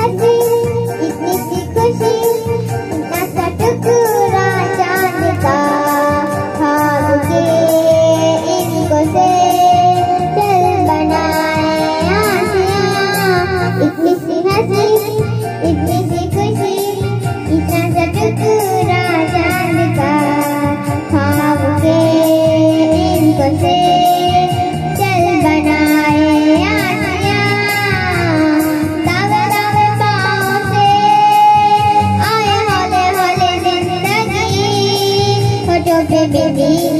Let's baby.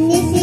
Missy.